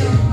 you.